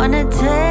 wanna take